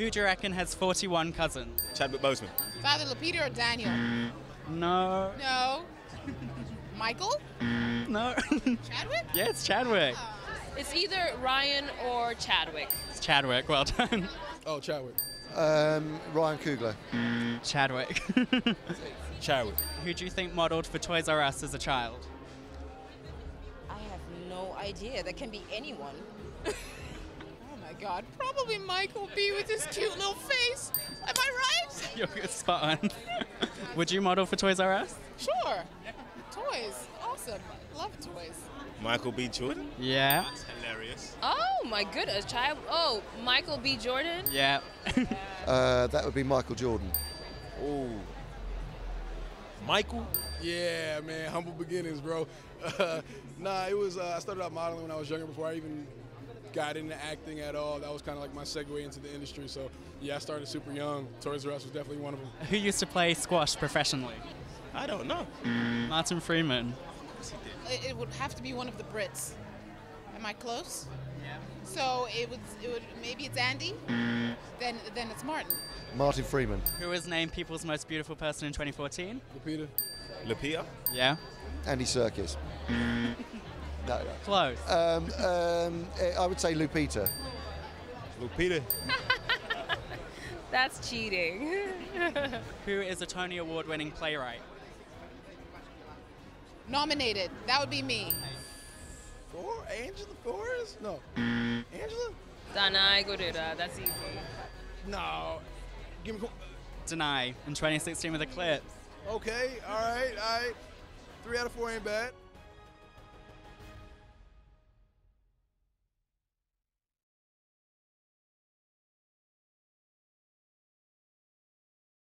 Who do you reckon has 41 cousins? Chadwick Boseman. Father Lupita or Daniel? No. No. Michael? No. Chadwick? yeah, it's Chadwick. It's either Ryan or Chadwick. It's Chadwick. Well done. Oh, Chadwick. Um, Ryan Coogler. Chadwick. Chadwick. Who do you think modelled for Toys R Us as a child? I have no idea. That can be anyone. My god. Probably Michael B with his cute little face. Am I right? You're spot on. Would you model for Toys R Us? Sure. Toys. Awesome. Love toys. Michael B. Jordan. Yeah. That's hilarious. Oh my goodness, child. Oh, Michael B. Jordan. Yeah. Uh, that would be Michael Jordan. Oh. Michael. Yeah, man, humble beginnings, bro. Uh, nah, it was. Uh, I started out modeling when I was younger. Before I even got into acting at all, that was kind of like my segue into the industry. So yeah, I started super young. Toys R Us was definitely one of them. Who used to play squash professionally? I don't know. Martin Freeman. It, it would have to be one of the Brits. Am I close? Yeah. So it would. It would. Maybe it's Andy. Then then it's Martin. Martin Freeman. Who was named People's Most Beautiful Person in 2014? Lupita. Lapia. Yeah. Andy Serkis. no, no. Close. Um, um, eh, I would say Lupita. Lupita. That's cheating. Who is a Tony Award winning playwright? Nominated. That would be me. Four? Angela Forrest? No. Angela? Danai Gurira. That's easy. No. Give me. Danai in 2016 with Eclipse. Okay. All right. All right. Three out of four ain't bad.